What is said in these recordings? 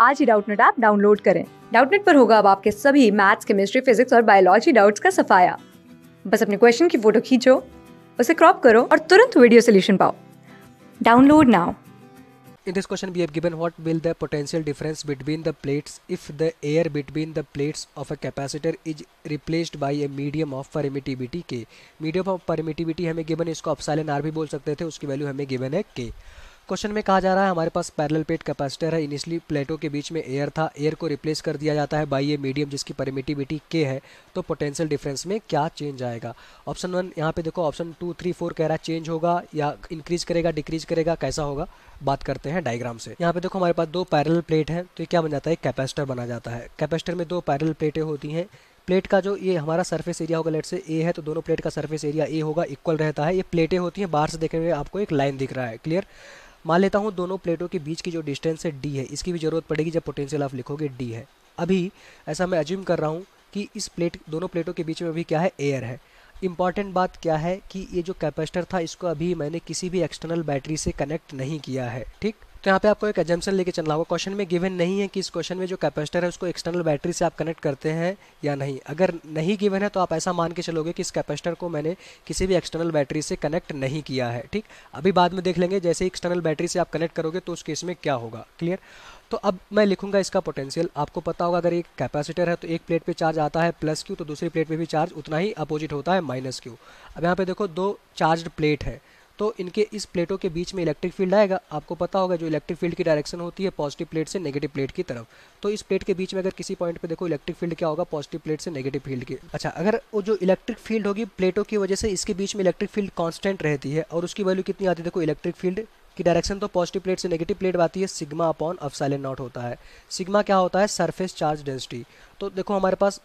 आज ही Doubtnut app download करें डाउटनेट पर होगा अब आपके सभी मैथ्स केमिस्ट्री फिजिक्स और बायोलॉजी डाउट्स का सफाया बस अपने क्वेश्चन की फ़ोटो खींचो उसे क्रॉप करो और तुरंत वीडियो सोल्यूशन पाओ download now In this question we have given what will the potential difference between the plates if the air between the plates of a capacitor is replaced by a medium of permittivity K. Medium of permittivity हमें given इसको epsilon R भी बोल सकते थे उसकी value हमें given है K. Question में कहा जा रहा है, हमारे पास पैरेलल प्लेट कैपेसिटर है। इनिशियली प्लेटों के बीच में एयर था। एयर को रिप्लेस कर दिया जाता है बाई ये मीडियम जिसकी परमिटिविटी के है। तो पोटेंशियल डिफरेंस में क्या चेंज आएगा? ऑप्शन वन यहाँ पे देखो ऑप्शन टू थ्री फोर कह रहा है चेंज होगा या इंक्रीज करेगा डिक्रीज करेगा, कैसा होगा? बात करते हैं डायग्राम से। यहाँ पे देखो, हमारे पास दो पैरल प्लेट है तो ये क्या बन जाता है? कैपेसिटर बना जाता है। कैपेसिटर में दो पैरल प्लेटें होती हैं। प्लेट का जो ये हमारा सरफेस एरिया होगा लेट से ए है तो दोनों प्लेट का सरफेस एरिया ए होगा इक्वल रहता है। ये प्लेटें होती हैं, बाहर से देखने में आपको एक लाइन दिख रहा है क्लियर मान लेता हूँ दोनों प्लेटों के बीच की जो डिस्टेंस है डी है, इसकी भी ज़रूरत पड़ेगी जब पोटेंशियल आप लिखोगे डी है। अभी ऐसा मैं अज्यूम कर रहा हूँ कि इस प्लेट दोनों प्लेटों के बीच में अभी क्या है? एयर है। इंपॉर्टेंट बात क्या है कि ये जो कैपेसिटर था, इसको अभी मैंने किसी भी एक्सटर्नल बैटरी से कनेक्ट नहीं किया है, ठीक? तो यहाँ पे आपको एक एजम्पन लेके चलना होगा। क्वेश्चन में गिवन नहीं है कि इस क्वेश्चन में जो कैपेसिटर है, उसको एक्सटर्नल बैटरी से आप कनेक्ट करते हैं या नहीं। अगर नहीं गिवन है तो आप ऐसा मान के चलोगे कि इस कैपेसिटर को मैंने किसी भी एक्सटर्नल बैटरी से कनेक्ट नहीं किया है, ठीक? अभी बाद में देख लेंगे, जैसे एक्सटर्नल बैटरी से आप कनेक्ट करोगे तो उस केस में क्या होगा? क्लियर तो अब मैं लिखूँगा इसका पोटेंशियल आपको पता होगा, अगर एक कैपेसिटर है तो एक प्लेट पे चार्ज आता है प्लस क्यू तो दूसरी प्लेट पे भी चार्ज उतना ही अपोजिट होता है माइनस क्यू अब यहाँ पे देखो, दो चार्ज प्लेट है। तो इनके इस प्लेटों के बीच में इलेक्ट्रिक फ़ील्ड आएगा। आपको पता होगा जो इलेक्ट्रिक फ़ील्ड की डायरेक्शन होती है पॉजिटिव प्लेट से नेगेटिव प्लेट की तरफ़। तो इस प्लेट के बीच में अगर किसी पॉइंट पे देखो इलेक्ट्रिक फ़ील्ड क्या होगा? पॉजिटिव प्लेट से नेगेटिव फ़ील्ड की। अच्छा अगर वो जो इलेक्ट्रिक फ़ील्ड होगी, प्लेटों की वजह से इसके बीच में इलेक्ट्रिक फ़ील्ड कॉन्स्टेंट रहती है और उसकी वैल्यू कितनी आती है? देखो इलेक्ट्रिक फ़ील्ड की डायरेक्शन तो पॉजिटिव प्लेट से नेगेटिव प्लेट आती है सिग्मा अपॉन अफसाइलन नॉट होता है। सिग्मा क्या होता है? सरफेस चार्ज डेंसिटी तो देखो हमारे पास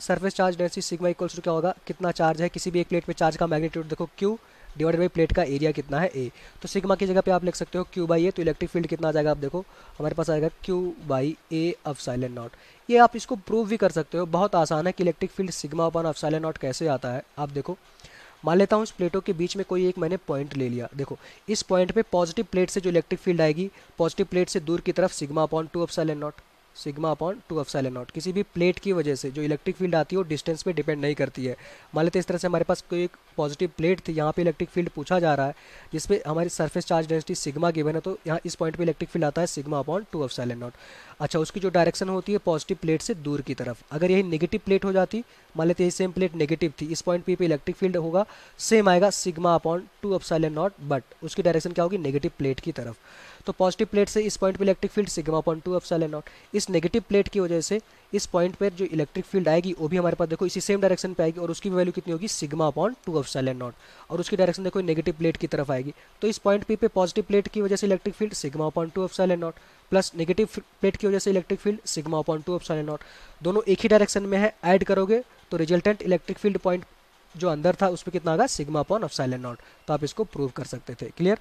surface charge density sigma equals to क्या होगा? कितना चार्ज है? किसी भी एक प्लेट पे चार्ज का मैग्नीट्यूड देखो क्यू डिवाइडेड बाई प्लेट का एरिया कितना है ए तो सिग्मा की जगह पे आप लिख सकते हो क्यू बाई ए तो इलेक्ट्रिक फ़ील्ड कितना आ जाएगा आप देखो, हमारे पास आएगा Q by A epsilon naught ये आप इसको प्रूव भी कर सकते हो, बहुत आसान है कि electric field sigma upon epsilon naught कैसे आता है, आप देखो. मान लेता हूँ इस प्लेटों के बीच में कोई एक मैंने पॉइंट ले लिया, देखो. इस पॉइंट पे पॉजिटिव प्लेट से जो इलेक्ट्रिक फ़ील्ड आएगी पॉजिटिव प्लेट से दूर की तरफ़ sigma upon two epsilon naught sigma upon two epsilon naught किसी भी प्लेट की वजह से जो इलेक्ट्रिक फ़ील्ड आती है, वो डिस्टेंस पे डिपेंड नहीं करती है। मान लेते इस तरह से हमारे पास कोई एक पॉजिटिव प्लेट थी, यहाँ पे इलेक्ट्रिक फ़ील्ड पूछा जा रहा है, जिसपे हमारी surface charge density sigma given है तो यहाँ इस पॉइंट पे इलेक्ट्रिक फ़ील्ड आता है sigma upon two epsilon naught अच्छा उसकी जो डायरेक्शन होती है पॉजिटिव प्लेट से दूर की तरफ़। अगर यही नेगेटिव प्लेट हो जाती, मान लेते यही सेम प्लेट नेगेटिव थी, इस पॉइंट पे इलेक्ट्रिक फ़ील्ड होगा सेम आएगा sigma upon two epsilon naught but उसकी डायरेक्शन क्या होगी? नेगेटिव प्लेट की तरफ़। तो पॉजिटिव प्लेट से इस पॉइंट पे electric field sigma upon two epsilon naught इस नेगेटिव प्लेट की वजह से इस पॉइंट पर जो इलेक्ट्रिक फ़ील्ड आएगी, वो भी हमारे पास देखो, इसी सेम डायरेक्शन पे आएगी और उसकी वैल्यू कितनी होगी? Sigma upon two epsilon naught और उसकी डायरेक्शन देखो नेगेटिव प्लेट की तरफ़ आएगी। तो इस पॉइंट पी, पे पॉजिटिव प्लेट की वजह से electric field sigma upon two epsilon naught plus negative plate की वजह से electric field sigma upon two epsilon naught दोनों एक ही डायरेक्शन में है ऐड करोगे तो रिजल्टेंट इलेक्ट्रिक फ़ील्ड पॉइंट जो अंदर था, उस पर कितना आएगा? Sigma upon epsilon naught तो आप इसको प्रूव कर सकते थे। क्लियर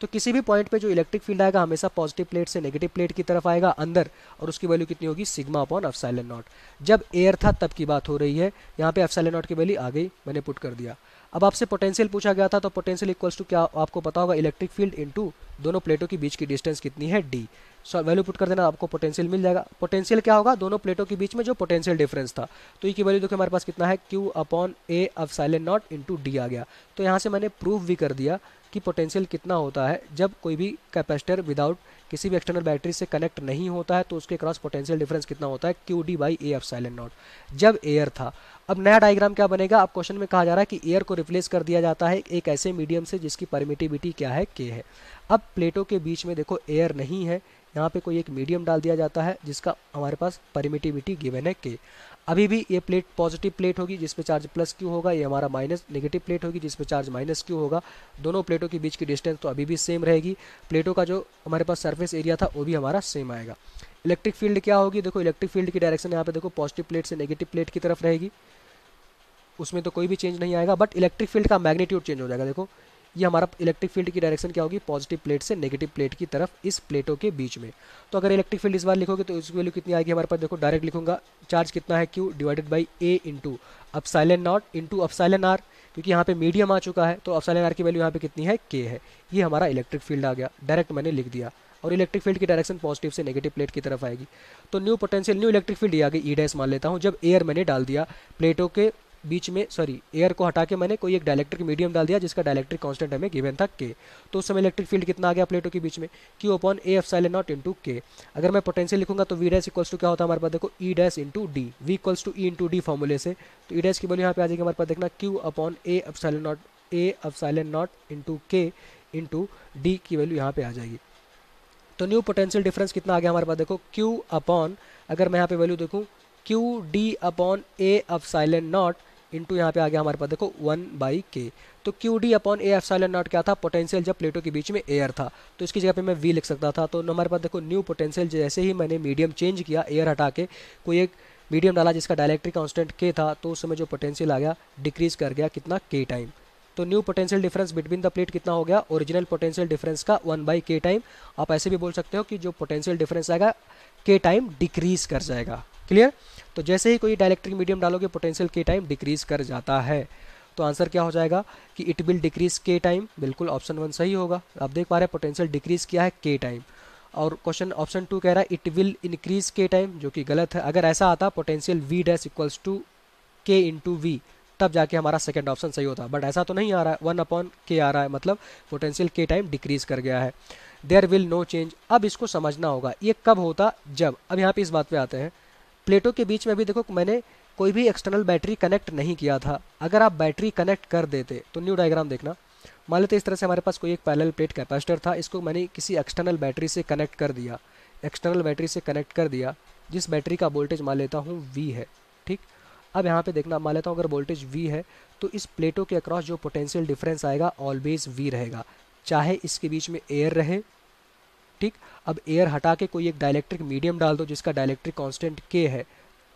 तो किसी भी पॉइंट पे जो इलेक्ट्रिक फ़ील्ड आएगा, हमेशा पॉजिटिव प्लेट से नेगेटिव प्लेट की तरफ़ आएगा, अंदर, और उसकी वैल्यू कितनी होगी? Sigma upon epsilon naught जब एयर था, तब की बात हो रही है। यहाँ पे ऑफ़ साइलेंट नॉट की वैल्यू आ गई, मैंने पुट कर दिया। अब आपसे पोटेंशियल पूछा गया था तो पोटेंशियल इक्वल्स टू क्या आपको पता होगा? इलेक्ट्रिक फ़ील्ड इनटू दोनों प्लेटों के बीच की डिस्टेंस कितनी है? डी वैल्यू पुट कर देना, आपको पोटेंशियल मिल जाएगा। पोटेंशियल क्या होगा? दोनों प्लेटों के बीच में जो पोटेंशियल डिफरेंस था। तो ये की वैल्यू देखो हमारे पास कितना है? Q upon A epsilon naught into D आ गया। तो यहाँ से मैंने प्रूव भी कर दिया कि पोटेंशियल कितना होता है। जब कोई भी कैपेसिटर विदाउट किसी भी एक्सटर्नल बैटरी से कनेक्ट नहीं होता है तो उसके क्रॉस पोटेंशियल डिफरेंस कितना होता है? Q D by A epsilon naught जब एयर था। अब नया डायग्राम क्या बनेगा? अब क्वेश्चन में कहा जा रहा है कि एयर को रिप्लेस कर दिया जाता है एक ऐसे मीडियम से जिसकी परमिटिविटी क्या है? के है। अब प्लेटों के बीच में देखो एयर नहीं है। यहाँ पे कोई एक मीडियम डाल दिया जाता है, जिसका हमारे पास परमिटिविटी गिवन है के अभी भी ये प्लेट पॉजिटिव प्लेट होगी जिसपे चार्ज प्लस क्यू होगा, ये हमारा माइनस नेगेटिव प्लेट होगी जिसपे चार्ज माइनस क्यू होगा। दोनों प्लेटों के बीच की डिस्टेंस तो अभी भी सेम रहेगी। प्लेटों का जो हमारे पास सरफेस एरिया था, वो भी हमारा सेम आएगा। इलेक्ट्रिक फ़ील्ड क्या होगी? देखो इलेक्ट्रिक फ़ील्ड की डायरेक्शन यहाँ पे देखो पॉजिटिव प्लेट से नेगेटिव प्लेट की तरफ़ रहेगी। उसमें तो कोई भी चेंज नहीं आएगा बट इलेक्ट्रिक फ़ील्ड का मैग्नीट्यूड चेंज हो जाएगा, देखो। ये हमारा इलेक्ट्रिक फ़ील्ड की डायरेक्शन क्या होगी? पॉजिटिव प्लेट से नेगेटिव प्लेट की तरफ़ इस प्लेटों के बीच में। तो अगर इलेक्ट्रिक फ़ील्ड इस बार लिखोगे तो इसकी वैल्यू कितनी आएगी हमारे पास? देखो डायरेक्ट लिखूँगा। चार्ज कितना है Q divided by A into epsilon naught into epsilon R क्योंकि यहाँ पे मीडियम आ चुका है तो अब साइलेंट आर की वैल्यू यहाँ पे कितनी है? के है। ये हमारा इलेक्ट्रिक फ़ील्ड आ गया। डायरेक्ट मैंने लिख दिया। और इलेक्ट्रिक फ़ील्ड की डायरेक्शन पॉजिटिव से नेगेटिव प्लेट की तरफ़ आएगी। तो new potential new electric field ये आ गई ई डैश मान लेता हूँ। जब एयर मैंने डाल दिया प्लेटों के बीच में सॉरी एयर को हटा के मैंने कोई एक डायलेक्ट्रिक मीडियम डाल दिया, जिसका डायलेक्ट्रिक कांस्टेंट हमें गिवन था के तो उस समय इलेक्ट्रिक फ़ील्ड कितना आ गया प्लेटों के बीच में? Q upon A epsilon naught into K अगर मैं पोटेंशियल लिखूँगा तो वी डैश इक्वल्स टू क्या होता है हमारे पास? देखो E dash into D V equals to E into D फॉर्मूले से। तो ई डैश की वैल्यू यहाँ पे आ जाएगी हमारे पास, देखना Q upon A epsilon naught A epsilon naught into K into D की वैल्यू यहाँ पे आ जाएगी। तो न्यू पोटेंशियल डिफरेंस कितना आ गया हमारे पास? देखो क्यू अपॉन अगर मैं यहाँ पे वैल्यू देखूँ Q D upon A epsilon naught into यहाँ पे आ गया हमारे पास देखो, वन बाई के। तो Q D upon A epsilon naught क्या था? पोटेंशियल जब प्लेटों के बीच में एयर था। तो इसकी जगह पे मैं वी लिख सकता था। तो हमारे पास देखो न्यू पोटेंशियल जैसे ही मैंने मीडियम चेंज किया एयर हटा के, कोई एक मीडियम डाला जिसका डायलेक्ट्रिक कांस्टेंट के था तो उस समय जो पोटेंशियल आ गया डिक्रीज कर गया कितना? के टाइम तो new potential difference between the plate कितना हो गया? ओरिजिनल पोटेंशियल डिफरेंस का वन बाई के टाइम आप ऐसे भी बोल सकते हो कि जो पोटेंशियल डिफरेंस आएगा के टाइम डिक्रीज कर जाएगा। क्लियर तो जैसे ही कोई डायलेक्ट्रिक मीडियम डालोगे पोटेंशियल के टाइम डिक्रीज कर जाता है। तो आंसर क्या हो जाएगा कि it will decrease K time बिल्कुल ऑप्शन वन सही होगा। आप देख पा रहे हैं पोटेंशियल डिक्रीज किया है के टाइम और क्वेश्चन ऑप्शन टू कह रहा है it will increase K time जो कि गलत है। अगर ऐसा आता potential V dash equals to K into V तब जाके हमारा सेकंड ऑप्शन सही होता। बट ऐसा तो नहीं आ रहा है। वन अपॉन के आ रहा है। मतलब पोटेंशियल के टाइम डिक्रीज कर गया है। देयर विल नो चेंज अब इसको समझना होगा। ये कब होता? जब। अब यहाँ पे इस बात पे आते हैं। प्लेटों के बीच में भी देखो, मैंने कोई भी एक्सटर्नल बैटरी कनेक्ट नहीं किया था। अगर आप बैटरी कनेक्ट कर देते तो न्यू डायग्राम देखना। मान लेते इस तरह से हमारे पास कोई एक पैरेलल प्लेट कैपेसिटर था। इसको मैंने किसी एक्सटर्नल बैटरी से कनेक्ट कर दिया। एक्सटर्नल बैटरी से कनेक्ट कर दिया। जिस बैटरी का वोल्टेज मान लेता हूँ वी है। ठीक? अब यहाँ पे देखना, मान लेता हूँ अगर वोल्टेज वी है तो इस प्लेटों के अक्रॉस जो पोटेंशियल डिफरेंस आएगा ऑलवेज वी रहेगा। चाहे इसके बीच में एयर रहे, ठीक? अब एयर हटा के कोई एक डायलेक्ट्रिक मीडियम डाल दो जिसका डायलेक्ट्रिक कांस्टेंट के है,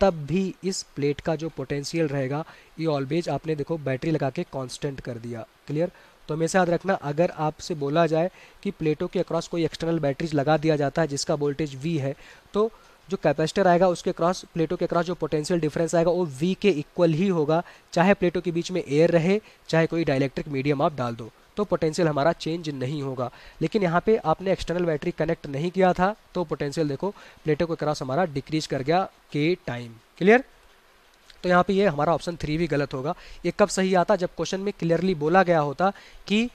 तब भी इस प्लेट का जो पोटेंशियल रहेगा, ये ऑलवेज आपने देखो बैटरी लगा के कांस्टेंट कर दिया क्लियर तो हमेशा याद रखना, अगर आपसे बोला जाए कि प्लेटों के अक्रॉस कोई एक्सटर्नल बैटरीज लगा दिया जाता है जिसका वोल्टेज वी है तो जो कैपेसिटर आएगा उसके क्रॉस प्लेटों के क्रॉस जो पोटेंशियल डिफरेंस आएगा, वो वी के इक्वल ही होगा, चाहे प्लेटों के बीच में एयर रहे, चाहे कोई डायलेक्ट्रिक मीडियम आप डाल दो। तो पोटेंशियल हमारा चेंज नहीं होगा। लेकिन यहाँ पे आपने एक्सटर्नल बैटरी कनेक्ट नहीं किया था तो पोटेंशियल देखो प्लेटों के क्रॉस हमारा डिक्रीज कर गया के टाइम क्लियर तो यहाँ पे ये हमारा ऑप्शन थ्री भी गलत होगा। ये कब सही आता? जब क्वेश्चन में क्लियरली बोला गया होता कि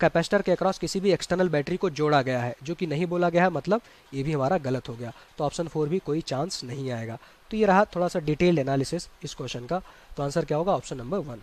कैपेसिटर के अक्रॉस किसी भी एक्सटर्नल बैटरी को जोड़ा गया है, जो कि नहीं बोला गया है मतलब ये भी हमारा गलत हो गया। तो ऑप्शन फोर भी कोई चांस नहीं आएगा। तो ये रहा थोड़ा सा डिटेल्ड एनालिसिस इस क्वेश्चन का। तो आंसर क्या होगा? Option number one